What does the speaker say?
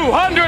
200